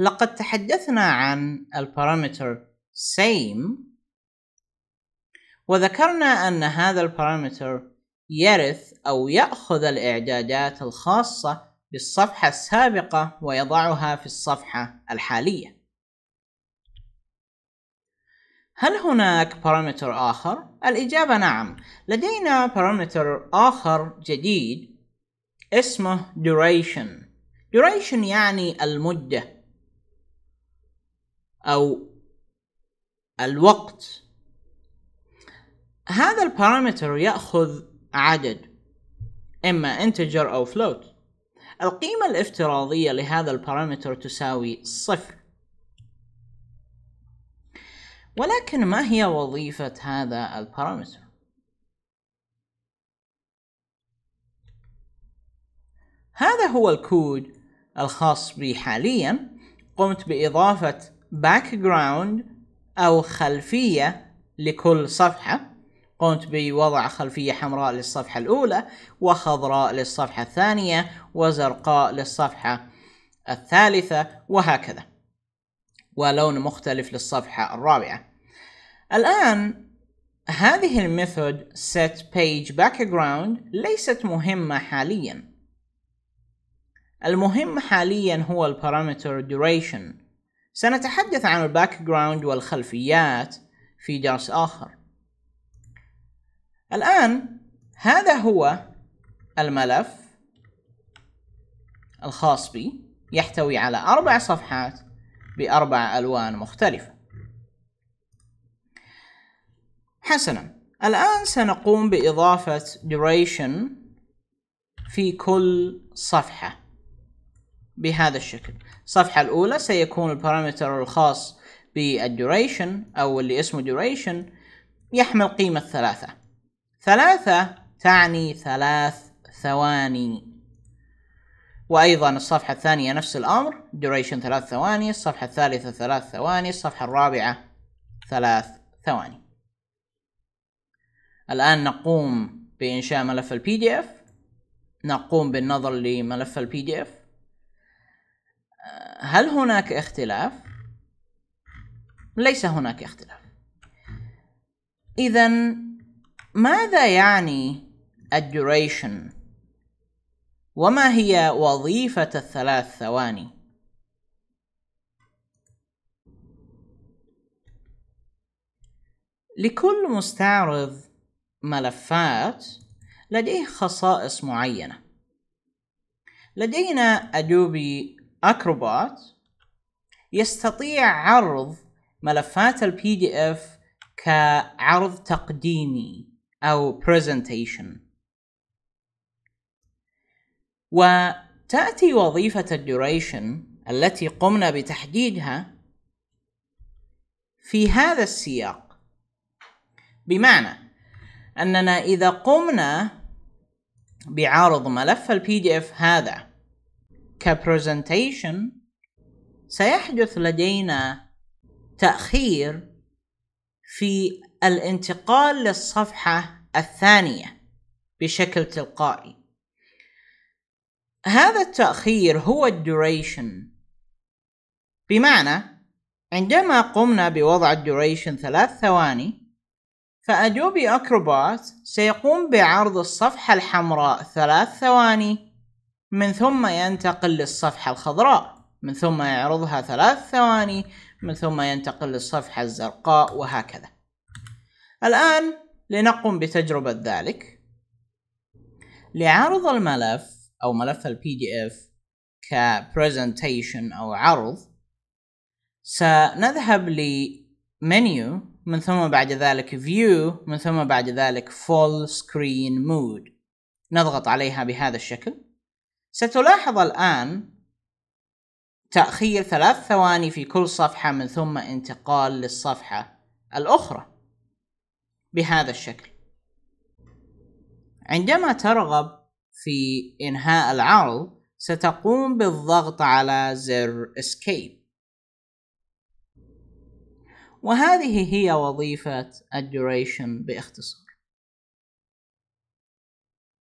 لقد تحدثنا عن البارامتر same وذكرنا أن هذا البارامتر يرث أو يأخذ الإعدادات الخاصة بالصفحة السابقة ويضعها في الصفحة الحالية. هل هناك بارامتر آخر؟ الإجابة نعم، لدينا بارامتر آخر جديد اسمه duration. duration يعني المدة أو الوقت. هذا البارامتر يأخذ عدد إما integer أو float. القيمة الافتراضية لهذا البارامتر تساوي صفر ولكن ما هي وظيفة هذا البارامتر؟ هذا هو الكود الخاص بي حاليا قمت بإضافة background أو خلفية لكل صفحة. قمت بوضع خلفية حمراء للصفحة الأولى وخضراء للصفحة الثانية وزرقاء للصفحة الثالثة وهكذا. ولون مختلف للصفحة الرابعة. الآن هذه ال method set page background ليست مهمة حاليا. المهم حاليا هو البارامتر duration. سنتحدث عن ال background والخلفيات في درس آخر. الآن هذا هو الملف الخاص بي يحتوي على أربع صفحات بأربع ألوان مختلفة. حسنا الآن سنقوم بإضافة duration في كل صفحة. بهذا الشكل. الصفحة الأولى سيكون البارامتر الخاص بالدوريشن أو اللي اسمه duration يحمل قيمة ثلاثة. ثلاثة تعني ثلاث ثواني. وأيضا الصفحة الثانية نفس الأمر duration ثلاث ثواني الصفحة الثالثة ثلاث ثواني الصفحة الرابعة ثلاث ثواني. الآن نقوم بإنشاء ملف ال PDF نقوم بالنظر لملف ال PDF هل هناك اختلاف؟ ليس هناك اختلاف. إذا ماذا يعني ال duration وما هي وظيفة الثلاث ثواني؟ لكل مستعرض ملفات لديه خصائص معينة. لدينا أدوبي أكروبات يستطيع عرض ملفات ال PDF كعرض تقديمي أو presentation. وتأتي وظيفة ال duration التي قمنا بتحديدها في هذا السياق. بمعنى أننا إذا قمنا بعرض ملف ال PDF هذا ك presentation سيحدث لدينا تأخير في الانتقال للصفحة الثانية بشكل تلقائي. هذا التأخير هو ال duration بمعنى عندما قمنا بوضع الدوريشن ثلاث ثواني فأدوبي أكروبات سيقوم بعرض الصفحة الحمراء ثلاث ثواني من ثم ينتقل للصفحة الخضراء من ثم يعرضها ثلاث ثواني من ثم ينتقل للصفحة الزرقاء وهكذا. الآن لنقم بتجربة ذلك. لعرض الملف أو ملف ال PDF كبرزنتيشن أو عرض سنذهب لمنيو من ثم بعد ذلك View من ثم بعد ذلك Full Screen Mode. نضغط عليها بهذا الشكل. ستلاحظ الآن تأخير ثلاث ثواني في كل صفحة من ثم انتقال للصفحة الأخرى بهذا الشكل. عندما ترغب في إنهاء العرض ستقوم بالضغط على زر Escape. وهذه هي وظيفة الدوريشن باختصار.